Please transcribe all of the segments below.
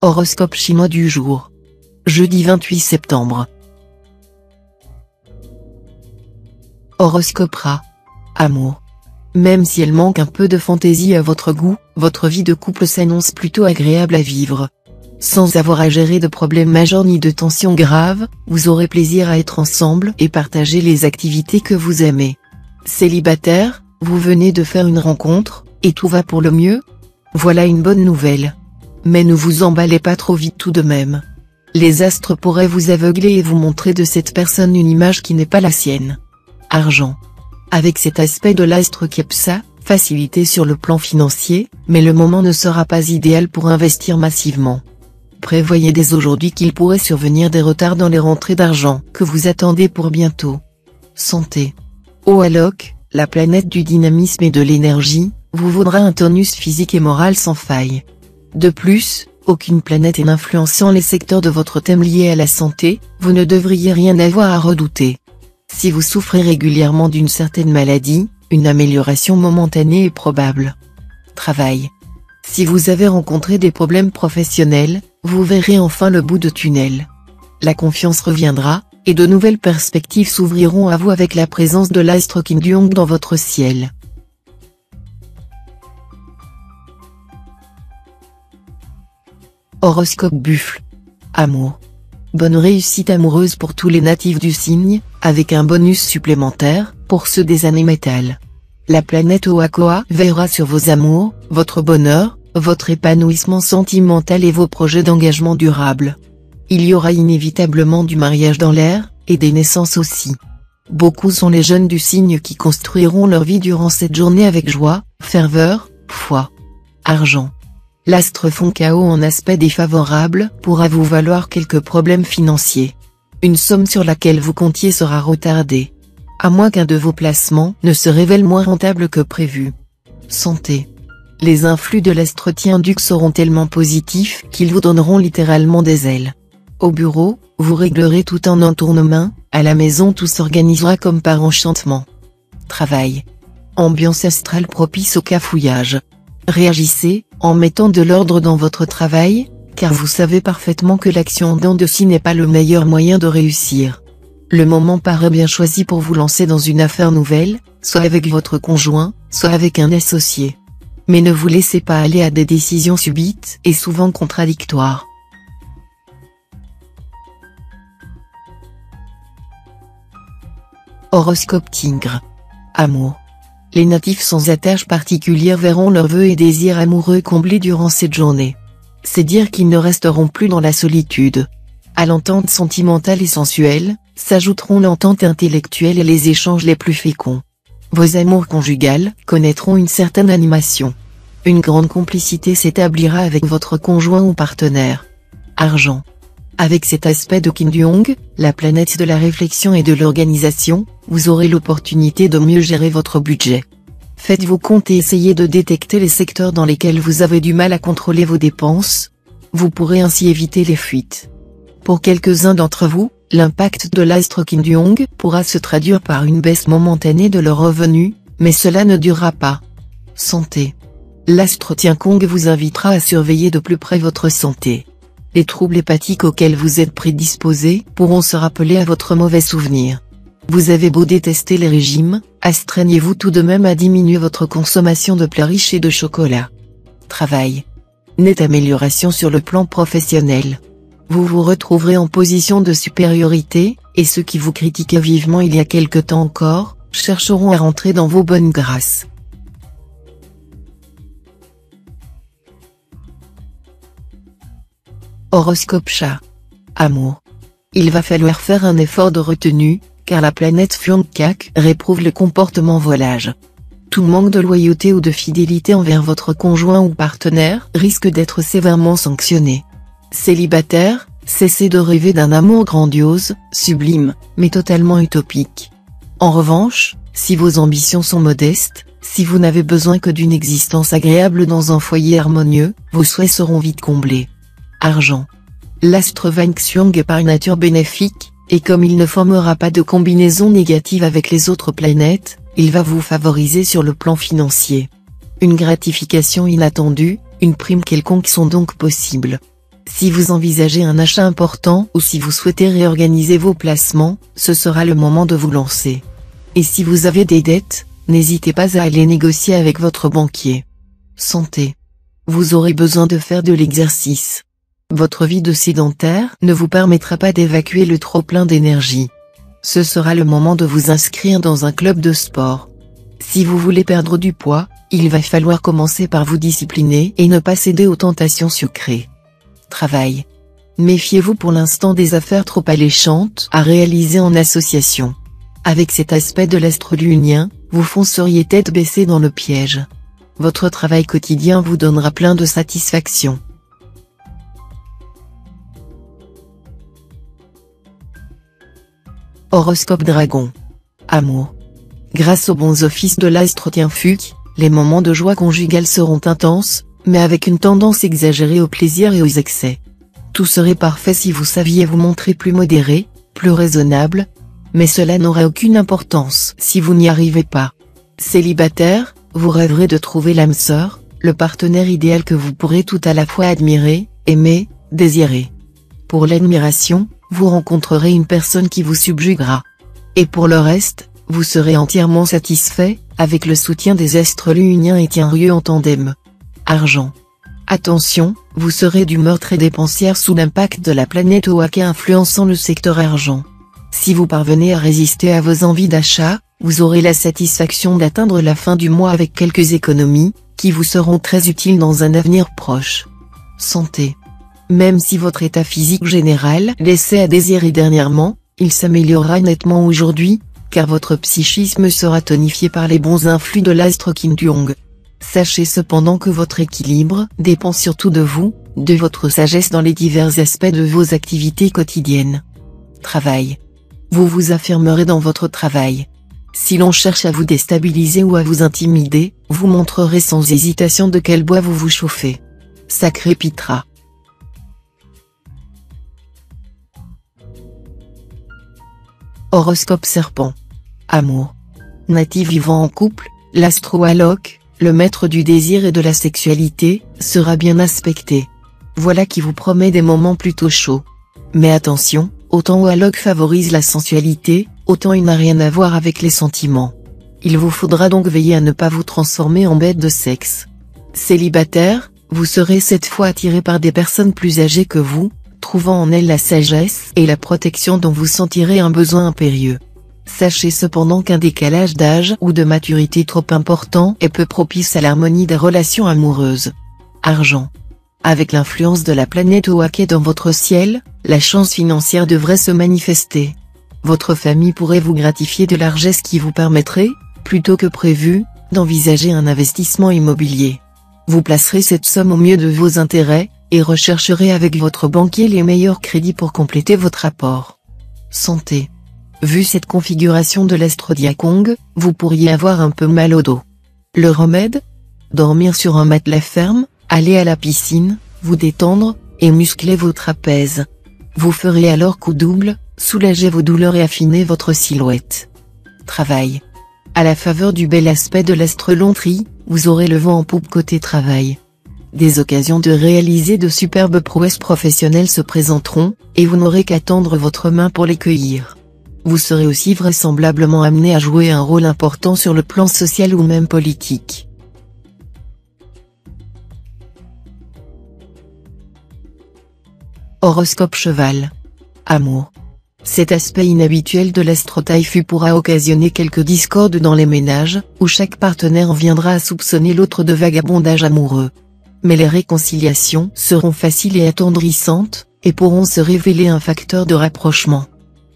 Horoscope chinois du jour. Jeudi 28 septembre. Horoscope Ra. Amour. Même si elle manque un peu de fantaisie à votre goût, votre vie de couple s'annonce plutôt agréable à vivre. Sans avoir à gérer de problèmes majeurs ni de tensions graves, vous aurez plaisir à être ensemble et partager les activités que vous aimez. Célibataire, vous venez de faire une rencontre, et tout va pour le mieux? Voilà une bonne nouvelle. Mais ne vous emballez pas trop vite tout de même. Les astres pourraient vous aveugler et vous montrer de cette personne une image qui n'est pas la sienne. Argent. Avec cet aspect de l'astre Kepsa, facilité sur le plan financier, mais le moment ne sera pas idéal pour investir massivement. Prévoyez dès aujourd'hui qu'il pourrait survenir des retards dans les rentrées d'argent que vous attendez pour bientôt. Santé. Oalok, la planète du dynamisme et de l'énergie, vous vaudra un tonus physique et moral sans faille. De plus, aucune planète n'influençant les secteurs de votre thème liés à la santé, vous ne devriez rien avoir à redouter. Si vous souffrez régulièrement d'une certaine maladie, une amélioration momentanée est probable. Travail. Si vous avez rencontré des problèmes professionnels, vous verrez enfin le bout de tunnel. La confiance reviendra, et de nouvelles perspectives s'ouvriront à vous avec la présence de l'astre Kim dans votre ciel. Horoscope Buffle. Amour. Bonne réussite amoureuse pour tous les natifs du signe, avec un bonus supplémentaire, pour ceux des années métal. La planète Oakoa veillera sur vos amours, votre bonheur, votre épanouissement sentimental et vos projets d'engagement durable. Il y aura inévitablement du mariage dans l'air, et des naissances aussi. Beaucoup sont les jeunes du signe qui construiront leur vie durant cette journée avec joie, ferveur, foi, argent. L'astre Foncao en aspect défavorable pourra vous valoir quelques problèmes financiers. Une somme sur laquelle vous comptiez sera retardée. À moins qu'un de vos placements ne se révèle moins rentable que prévu. Santé. Les influx de l'astre Tien-Duc seront tellement positifs qu'ils vous donneront littéralement des ailes. Au bureau, vous réglerez tout en entournement, à la maison tout s'organisera comme par enchantement. Travail. Ambiance astrale propice au cafouillage. Réagissez, en mettant de l'ordre dans votre travail, car vous savez parfaitement que l'action en dents de scie n'est pas le meilleur moyen de réussir. Le moment paraît bien choisi pour vous lancer dans une affaire nouvelle, soit avec votre conjoint, soit avec un associé. Mais ne vous laissez pas aller à des décisions subites et souvent contradictoires. Horoscope Tigre. Amour. Les natifs sans attache particulière verront leurs vœux et désirs amoureux comblés durant cette journée. C'est dire qu'ils ne resteront plus dans la solitude. À l'entente sentimentale et sensuelle, s'ajouteront l'entente intellectuelle et les échanges les plus féconds. Vos amours conjugales connaîtront une certaine animation. Une grande complicité s'établira avec votre conjoint ou partenaire. Argent. Avec cet aspect de Kim Jong, la planète de la réflexion et de l'organisation, vous aurez l'opportunité de mieux gérer votre budget. Faites vos comptes et essayez de détecter les secteurs dans lesquels vous avez du mal à contrôler vos dépenses. Vous pourrez ainsi éviter les fuites. Pour quelques-uns d'entre vous, l'impact de l'astre Kim Jong pourra se traduire par une baisse momentanée de leurs revenus, mais cela ne durera pas. Santé. L'astre Kong vous invitera à surveiller de plus près votre santé. Les troubles hépatiques auxquels vous êtes prédisposé pourront se rappeler à votre mauvais souvenir. Vous avez beau détester les régimes, astreignez-vous tout de même à diminuer votre consommation de plats riches et de chocolat. Travail. Nette amélioration sur le plan professionnel. Vous vous retrouverez en position de supériorité, et ceux qui vous critiquaient vivement il y a quelque temps encore, chercheront à rentrer dans vos bonnes grâces. Horoscope chat. Amour. Il va falloir faire un effort de retenue, car la planète Fyonkak réprouve le comportement volage. Tout manque de loyauté ou de fidélité envers votre conjoint ou partenaire risque d'être sévèrement sanctionné. Célibataire, cessez de rêver d'un amour grandiose, sublime, mais totalement utopique. En revanche, si vos ambitions sont modestes, si vous n'avez besoin que d'une existence agréable dans un foyer harmonieux, vos souhaits seront vite comblés. Argent. L'astre Xiong est par nature bénéfique, et comme il ne formera pas de combinaison négative avec les autres planètes, il va vous favoriser sur le plan financier. Une gratification inattendue, une prime quelconque sont donc possibles. Si vous envisagez un achat important ou si vous souhaitez réorganiser vos placements, ce sera le moment de vous lancer. Et si vous avez des dettes, n'hésitez pas à aller négocier avec votre banquier. Santé. Vous aurez besoin de faire de l'exercice. Votre vie de sédentaire ne vous permettra pas d'évacuer le trop-plein d'énergie. Ce sera le moment de vous inscrire dans un club de sport. Si vous voulez perdre du poids, il va falloir commencer par vous discipliner et ne pas céder aux tentations sucrées. Travail. Méfiez-vous pour l'instant des affaires trop alléchantes à réaliser en association. Avec cet aspect de l'astre lunien, vous fonceriez tête baissée dans le piège. Votre travail quotidien vous donnera plein de satisfaction. Horoscope Dragon. Amour. Grâce aux bons offices de l'astre Fuc, les moments de joie conjugale seront intenses, mais avec une tendance exagérée au plaisir et aux excès. Tout serait parfait si vous saviez vous montrer plus modéré, plus raisonnable, mais cela n'aura aucune importance si vous n'y arrivez pas. Célibataire, vous rêverez de trouver l'âme sœur, le partenaire idéal que vous pourrez tout à la fois admirer, aimer, désirer. Pour l'admiration, vous rencontrerez une personne qui vous subjuguera. Et pour le reste, vous serez entièrement satisfait, avec le soutien des astres luniens et tienrieux en tandem. Argent. Attention, vous serez d'humeur très dépensière sous l'impact de la planète Oaka influençant le secteur argent. Si vous parvenez à résister à vos envies d'achat, vous aurez la satisfaction d'atteindre la fin du mois avec quelques économies, qui vous seront très utiles dans un avenir proche. Santé. Même si votre état physique général laissait à désirer dernièrement, il s'améliorera nettement aujourd'hui, car votre psychisme sera tonifié par les bons influx de l'astre Kim Jong. Sachez cependant que votre équilibre dépend surtout de vous, de votre sagesse dans les divers aspects de vos activités quotidiennes. Travail. Vous vous affirmerez dans votre travail. Si l'on cherche à vous déstabiliser ou à vous intimider, vous montrerez sans hésitation de quel bois vous vous chauffez. Sacré Pitra. Horoscope Serpent. Amour. Natif vivant en couple, l'astro-alloc, le maître du désir et de la sexualité, sera bien aspecté. Voilà qui vous promet des moments plutôt chauds. Mais attention, Autant Wallock favorise la sensualité, autant il n'a rien à voir avec les sentiments. Il vous faudra donc veiller à ne pas vous transformer en bête de sexe. Célibataire, vous serez cette fois attiré par des personnes plus âgées que vous, trouvant en elles la sagesse et la protection dont vous sentirez un besoin impérieux. Sachez cependant qu'un décalage d'âge ou de maturité trop important est peu propice à l'harmonie des relations amoureuses. Argent. Avec l'influence de la planète Oake dans votre ciel, la chance financière devrait se manifester. Votre famille pourrait vous gratifier de largesse qui vous permettrait, plutôt que prévu, d'envisager un investissement immobilier. Vous placerez cette somme au mieux de vos intérêts, et rechercherez avec votre banquier les meilleurs crédits pour compléter votre apport. Santé. Vu cette configuration de l'astrodiakong, vous pourriez avoir un peu mal au dos. Le remède? Dormir sur un matelas ferme, Allez à la piscine, vous détendre, et muscler vos trapèzes. Vous ferez alors coup double, soulager vos douleurs et affiner votre silhouette. Travail. À la faveur du bel aspect de l'astre-lontrie, vous aurez le vent en poupe côté travail. Des occasions de réaliser de superbes prouesses professionnelles se présenteront, et vous n'aurez qu'à tendre votre main pour les cueillir. Vous serez aussi vraisemblablement amené à jouer un rôle important sur le plan social ou même politique. Horoscope cheval. Amour. Cet aspect inhabituel de l'astro-taifu pourra occasionner quelques discordes dans les ménages, où chaque partenaire viendra à soupçonner l'autre de vagabondage amoureux. Mais les réconciliations seront faciles et attendrissantes, et pourront se révéler un facteur de rapprochement.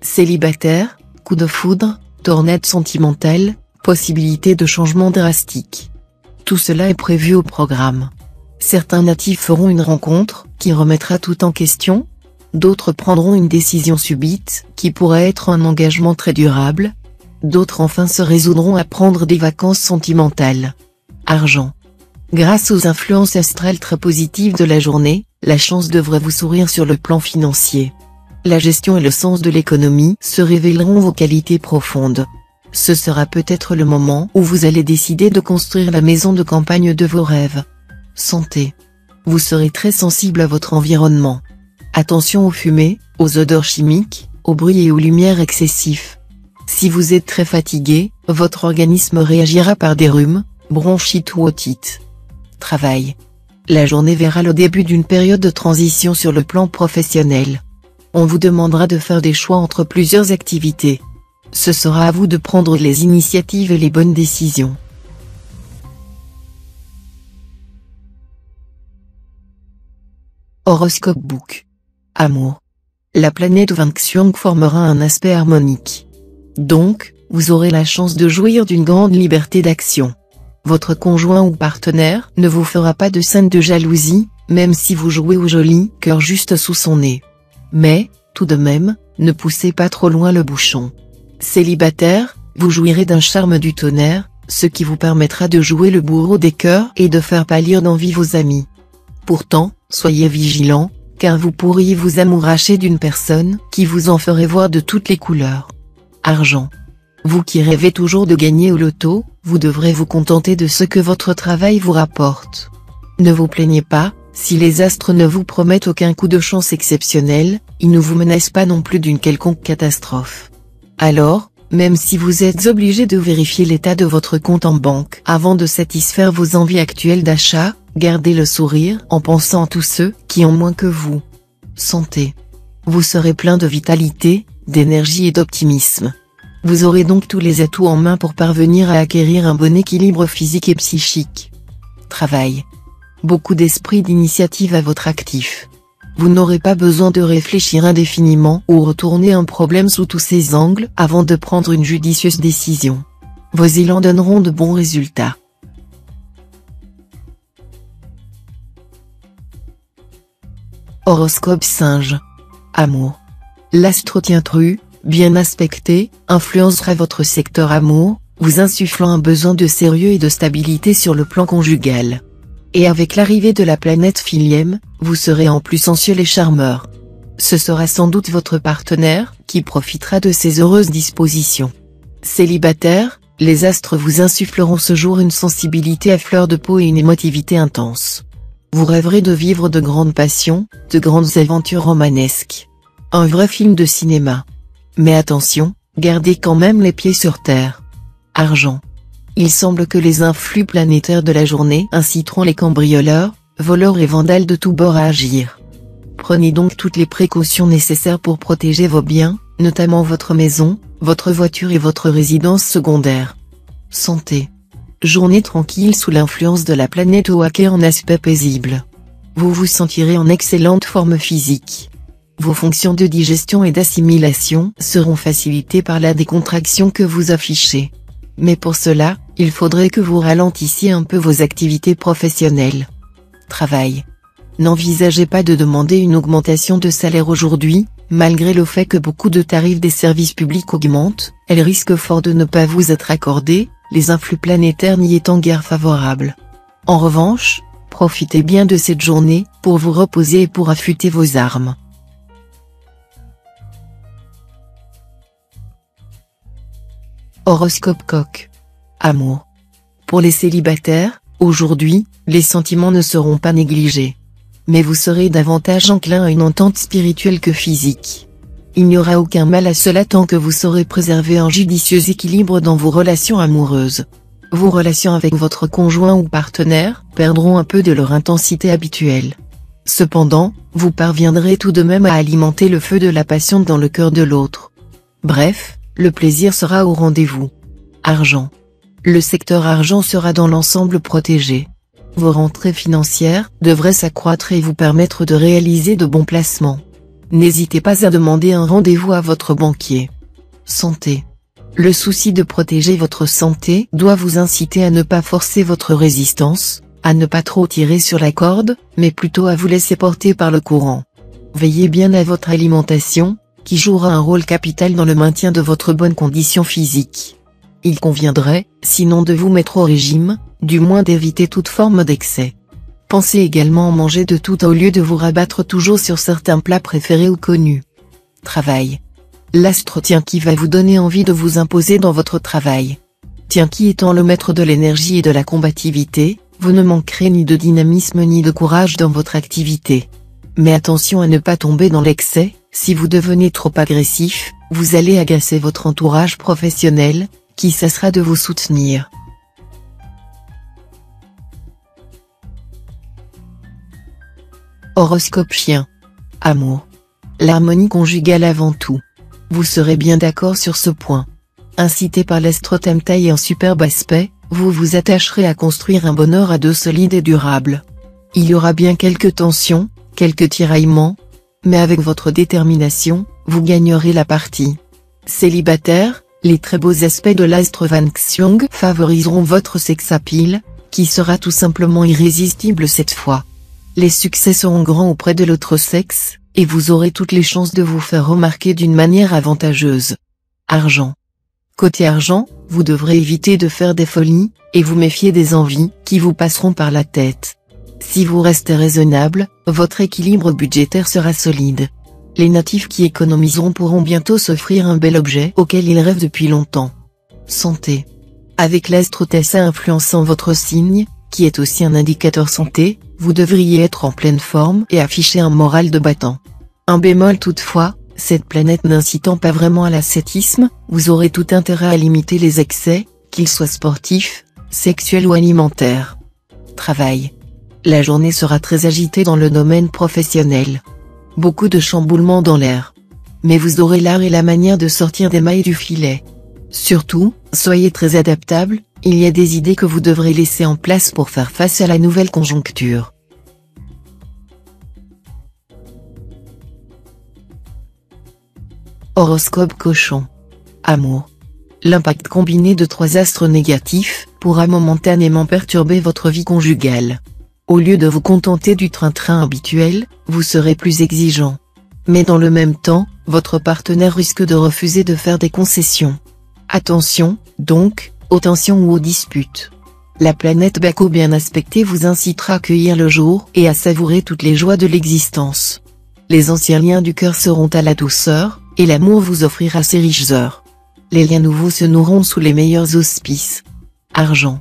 Célibataire, coup de foudre, tornade sentimentale, possibilité de changement drastique. Tout cela est prévu au programme. Certains natifs feront une rencontre, qui remettra tout en question. D'autres prendront une décision subite, qui pourrait être un engagement très durable. D'autres enfin se résoudront à prendre des vacances sentimentales. Argent. Grâce aux influences astrales très positives de la journée, la chance devrait vous sourire sur le plan financier. La gestion et le sens de l'économie se révéleront vos qualités profondes. Ce sera peut-être le moment où vous allez décider de construire la maison de campagne de vos rêves. Santé. vous serez très sensible à votre environnement. Attention aux fumées, aux odeurs chimiques, aux bruits et aux lumières excessifs. Si vous êtes très fatigué, votre organisme réagira par des rhumes, bronchites ou otite. Travail. La journée verra le début d'une période de transition sur le plan professionnel. On vous demandera de faire des choix entre plusieurs activités. Ce sera à vous de prendre les initiatives et les bonnes décisions. Horoscope Book. Amour. La planète Xiong formera un aspect harmonique. Donc, vous aurez la chance de jouir d'une grande liberté d'action. Votre conjoint ou partenaire ne vous fera pas de scène de jalousie, même si vous jouez au joli cœur juste sous son nez. Mais, tout de même, ne poussez pas trop loin le bouchon. Célibataire, vous jouirez d'un charme du tonnerre, ce qui vous permettra de jouer le bourreau des cœurs et de faire pâlir d'envie vos amis. Pourtant, soyez vigilant, car vous pourriez vous amouracher d'une personne qui vous en ferait voir de toutes les couleurs. Argent. Vous qui rêvez toujours de gagner au loto, vous devrez vous contenter de ce que votre travail vous rapporte. Ne vous plaignez pas, si les astres ne vous promettent aucun coup de chance exceptionnel, ils ne vous menacent pas non plus d'une quelconque catastrophe. Alors, même si vous êtes obligé de vérifier l'état de votre compte en banque avant de satisfaire vos envies actuelles d'achat, Gardez le sourire en pensant à tous ceux qui ont moins que vous. Santé. Vous serez plein de vitalité, d'énergie et d'optimisme. Vous aurez donc tous les atouts en main pour parvenir à acquérir un bon équilibre physique et psychique. Travail. Beaucoup d'esprit d'initiative à votre actif. Vous n'aurez pas besoin de réfléchir indéfiniment ou retourner un problème sous tous ses angles avant de prendre une judicieuse décision. Vos élans donneront de bons résultats. Horoscope singe. Amour. L'astre tru, bien aspecté, influencera votre secteur amour, vous insufflant un besoin de sérieux et de stabilité sur le plan conjugal. Et avec l'arrivée de la planète Philiem, vous serez en plus sensuel et charmeur. Ce sera sans doute votre partenaire, qui profitera de ces heureuses dispositions. Célibataire, les astres vous insuffleront ce jour une sensibilité à fleur de peau et une émotivité intense. Vous rêverez de vivre de grandes passions, de grandes aventures romanesques. Un vrai film de cinéma. Mais attention, gardez quand même les pieds sur terre. Argent. Il semble que les influx planétaires de la journée inciteront les cambrioleurs, voleurs et vandales de tous bords à agir. Prenez donc toutes les précautions nécessaires pour protéger vos biens, notamment votre maison, votre voiture et votre résidence secondaire. Santé. Journée tranquille sous l'influence de la planète Oake en aspect paisible. Vous vous sentirez en excellente forme physique. Vos fonctions de digestion et d'assimilation seront facilitées par la décontraction que vous affichez. Mais pour cela, il faudrait que vous ralentissiez un peu vos activités professionnelles. Travail. N'envisagez pas de demander une augmentation de salaire aujourd'hui, malgré le fait que beaucoup de tarifs des services publics augmentent, elle risque fort de ne pas vous être accordée, les influx planétaires n'y étant guère favorables. En revanche, profitez bien de cette journée, pour vous reposer et pour affûter vos armes. Horoscope coq. Amour. Pour les célibataires, aujourd'hui, les sentiments ne seront pas négligés. Mais vous serez davantage enclin à une entente spirituelle que physique. Il n'y aura aucun mal à cela tant que vous saurez préserver un judicieux équilibre dans vos relations amoureuses. Vos relations avec votre conjoint ou partenaire perdront un peu de leur intensité habituelle. Cependant, vous parviendrez tout de même à alimenter le feu de la passion dans le cœur de l'autre. Bref, le plaisir sera au rendez-vous. Argent. Le secteur argent sera dans l'ensemble protégé. Vos rentrées financières devraient s'accroître et vous permettre de réaliser de bons placements n'hésitez pas à demander un rendez-vous à votre banquier. Santé. Le souci de protéger votre santé doit vous inciter à ne pas forcer votre résistance, à ne pas trop tirer sur la corde, mais plutôt à vous laisser porter par le courant. Veillez bien à votre alimentation, qui jouera un rôle capital dans le maintien de votre bonne condition physique. Il conviendrait, sinon de vous mettre au régime, du moins d'éviter toute forme d'excès. Pensez également en manger de tout au lieu de vous rabattre toujours sur certains plats préférés ou connus. Travail. L'astre tient qui va vous donner envie de vous imposer dans votre travail. Tient qui étant le maître de l'énergie et de la combativité, vous ne manquerez ni de dynamisme ni de courage dans votre activité. Mais attention à ne pas tomber dans l'excès, si vous devenez trop agressif, vous allez agacer votre entourage professionnel, qui cessera de vous soutenir. Horoscope chien. Amour. L'harmonie conjugale avant tout. Vous serez bien d'accord sur ce point. Incité par l'astrothème taille en superbe aspect, vous vous attacherez à construire un bonheur à deux solide et durable. Il y aura bien quelques tensions, quelques tiraillements, mais avec votre détermination, vous gagnerez la partie. Célibataire, les très beaux aspects de l'astre Van Xiong favoriseront votre sexapile, qui sera tout simplement irrésistible cette fois. Les succès seront grands auprès de l'autre sexe, et vous aurez toutes les chances de vous faire remarquer d'une manière avantageuse. Argent. Côté argent, vous devrez éviter de faire des folies, et vous méfier des envies qui vous passeront par la tête. Si vous restez raisonnable, votre équilibre budgétaire sera solide. Les natifs qui économiseront pourront bientôt s'offrir un bel objet auquel ils rêvent depuis longtemps. Santé. Avec l'astre Tessa influençant votre signe, qui est aussi un indicateur santé, vous devriez être en pleine forme et afficher un moral de battant. Un bémol toutefois, cette planète n'incitant pas vraiment à l'ascétisme, vous aurez tout intérêt à limiter les excès, qu'ils soient sportifs, sexuels ou alimentaires. Travail. La journée sera très agitée dans le domaine professionnel. Beaucoup de chamboulements dans l'air. Mais vous aurez l'art et la manière de sortir des mailles du filet. Surtout, soyez très adaptable, il y a des idées que vous devrez laisser en place pour faire face à la nouvelle conjoncture. Horoscope cochon. Amour. L'impact combiné de trois astres négatifs, pourra momentanément perturber votre vie conjugale. Au lieu de vous contenter du train-train habituel, vous serez plus exigeant. Mais dans le même temps, votre partenaire risque de refuser de faire des concessions. Attention, donc, aux tensions ou aux disputes. La planète Baco bien aspectée vous incitera à cueillir le jour et à savourer toutes les joies de l'existence. Les anciens liens du cœur seront à la douceur, et l'amour vous offrira ses riches heures. Les liens nouveaux se nourront sous les meilleurs auspices. Argent.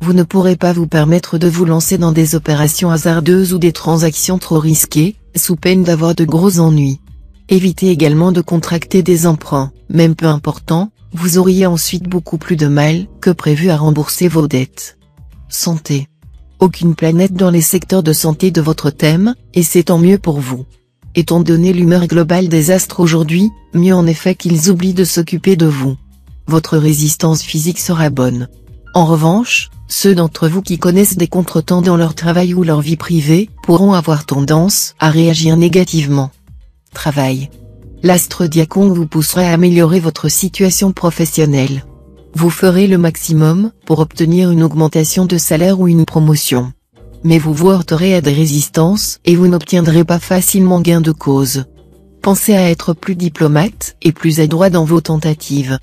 Vous ne pourrez pas vous permettre de vous lancer dans des opérations hasardeuses ou des transactions trop risquées, sous peine d'avoir de gros ennuis. Évitez également de contracter des emprunts, même peu importants, vous auriez ensuite beaucoup plus de mal que prévu à rembourser vos dettes. Santé. Aucune planète dans les secteurs de santé de votre thème, et c'est tant mieux pour vous. Étant donné l'humeur globale des astres aujourd'hui, mieux en effet qu'ils oublient de s'occuper de vous. Votre résistance physique sera bonne. En revanche, ceux d'entre vous qui connaissent des contretemps dans leur travail ou leur vie privée, pourront avoir tendance à réagir négativement. Travail. L'astre diacon vous poussera à améliorer votre situation professionnelle. Vous ferez le maximum pour obtenir une augmentation de salaire ou une promotion. Mais vous vous heurterez à des résistances et vous n'obtiendrez pas facilement gain de cause. Pensez à être plus diplomate et plus adroit dans vos tentatives.